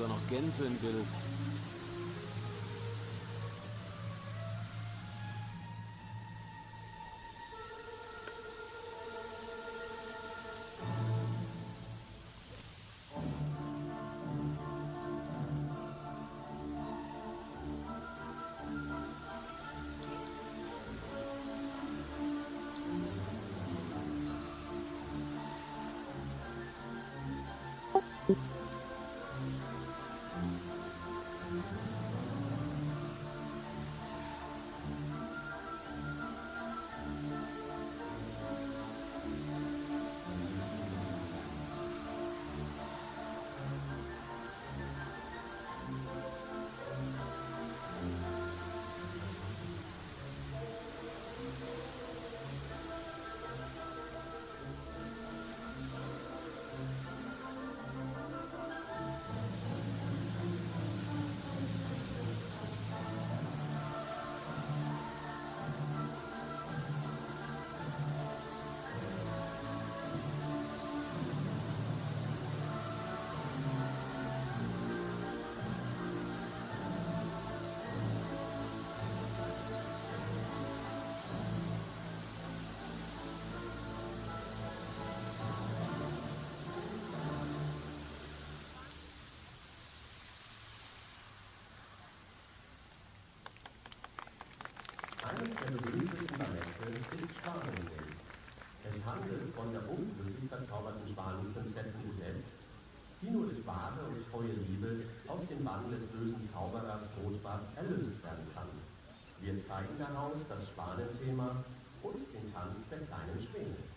sogar noch Gänse im. Eines der berühmtesten Ballette ist Schwanensee. Es handelt von der unglücklich verzauberten Schwanenprinzessin Odette, die nur durch wahre und treue Liebe aus dem Bann des bösen Zauberers Rotbart erlöst werden kann. Wir zeigen daraus das Schwanenthema und den Tanz der kleinen Schwäne.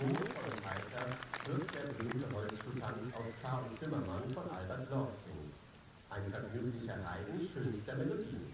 Humorvollen Alter wirkt der berühmte Holzschuhtanz aus und Zimmermann von Albert Lortzing. Ein vergnüglicher Reigen schönster Melodien.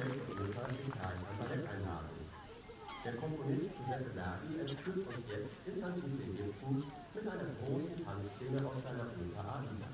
Ist Teil an Balletteinladung. Der Komponist Giuseppe Verdi entführt uns jetzt ins antike Ägypten mit einer großen Tanzszene aus seiner Oper Aida.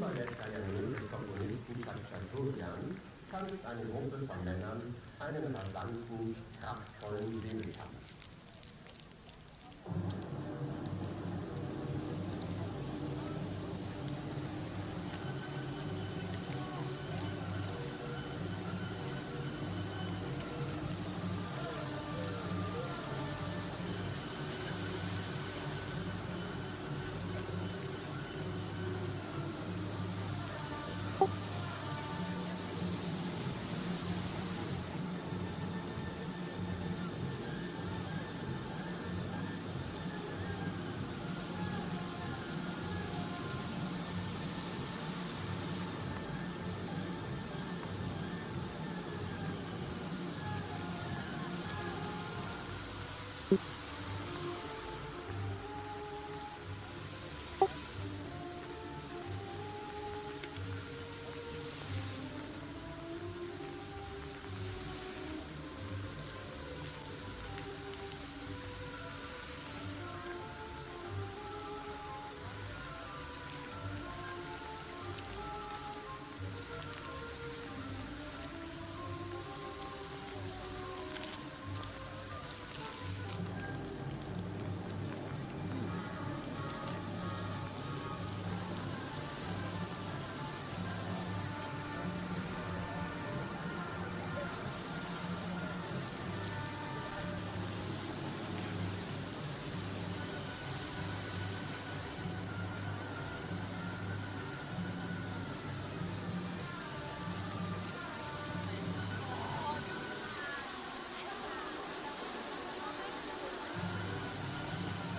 Ballett Gayaneux des Komponisten Chakchaturian tanzt eine Gruppe von Männern einen rasanten, kraftvollen Segeltanz.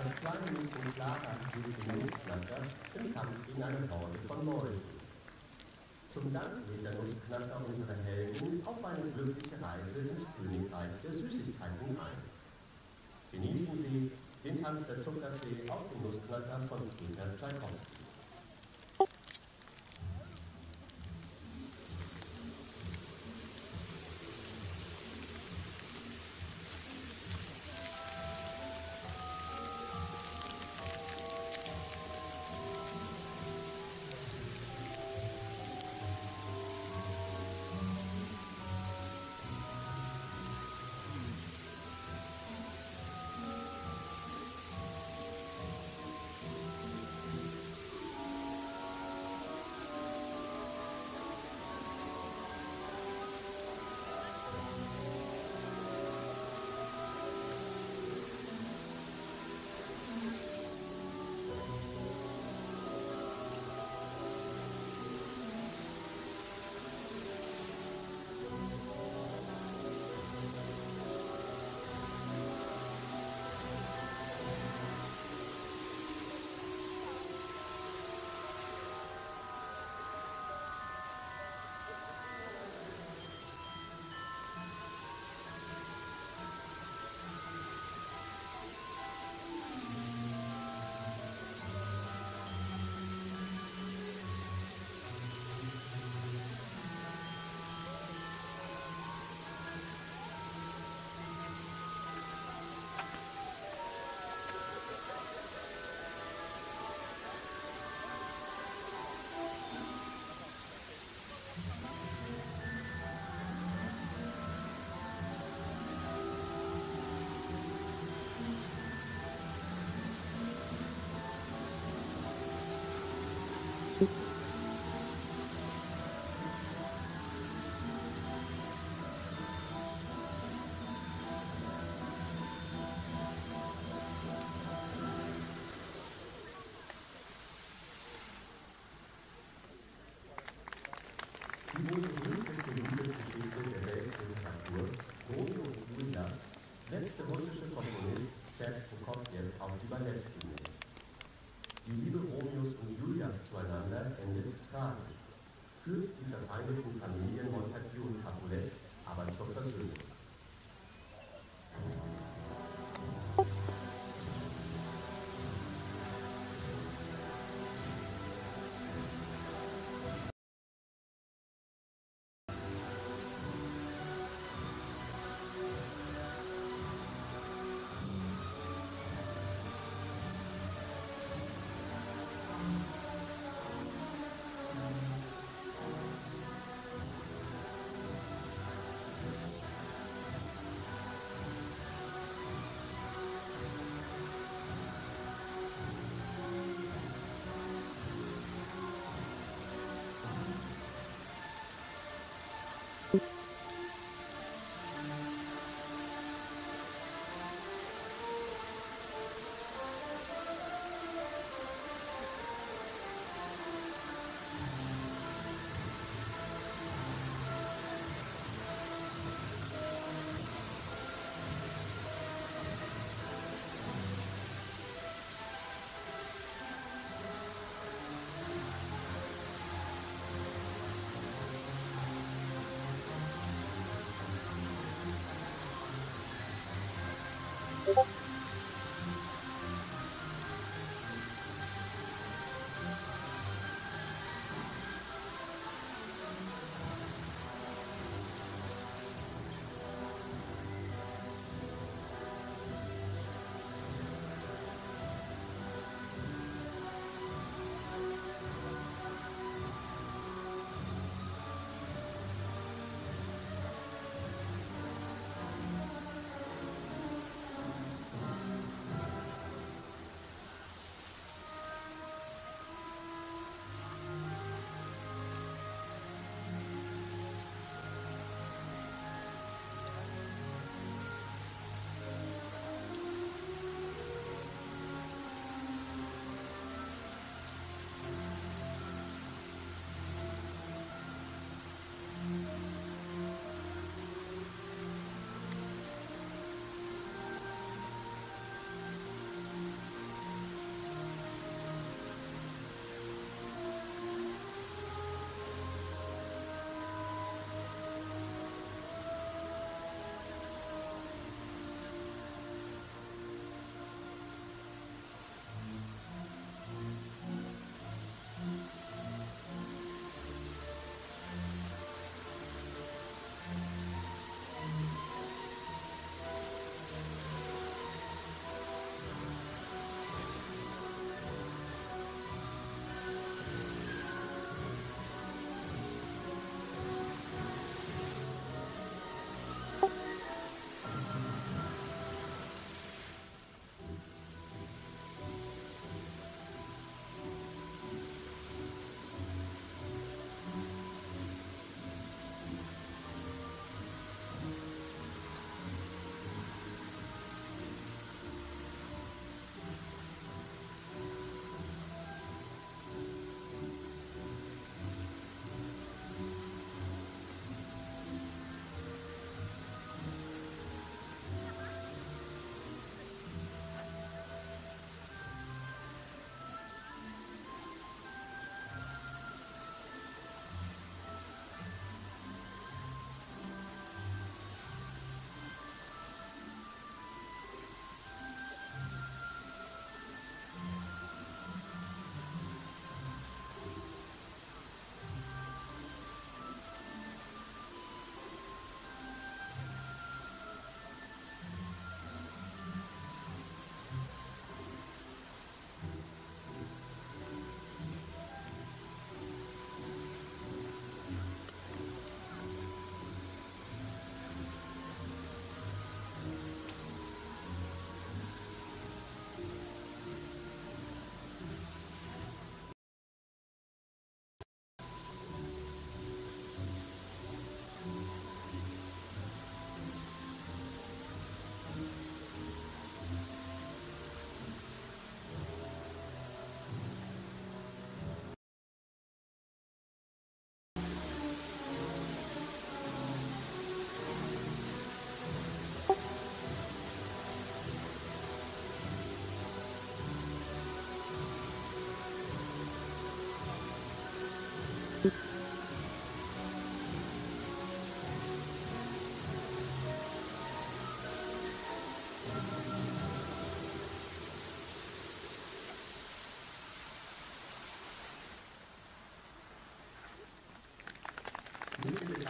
Clara hielt den Nussknacker im Kampf gegen eine Horde von Mäusen. Zum Dank lädt der Nussknacker unsere Helden auf eine glückliche Reise ins Königreich der Süßigkeiten ein. Genießen Sie den Tanz der Zuckerfee auf dem Nussknacker von Peter Tchaikovsky.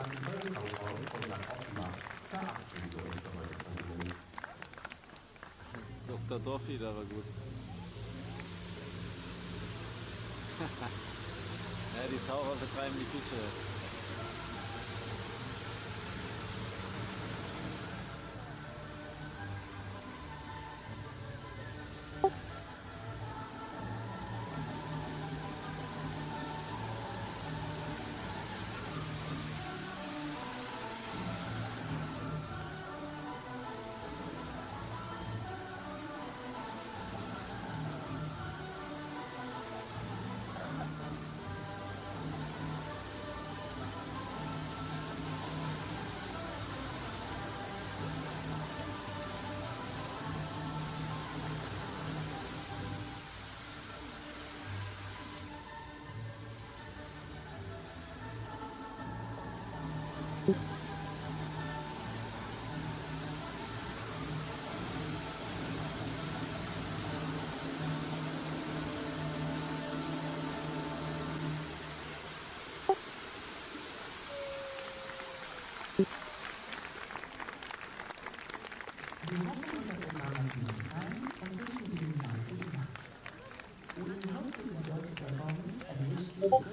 Nach dem tollen Krankenhaus von St. Offenbach verabschieden wir uns für heute Ihnen. Dr. Dorfi, der war gut. ja, die Taucher betreiben die Fische. Oh,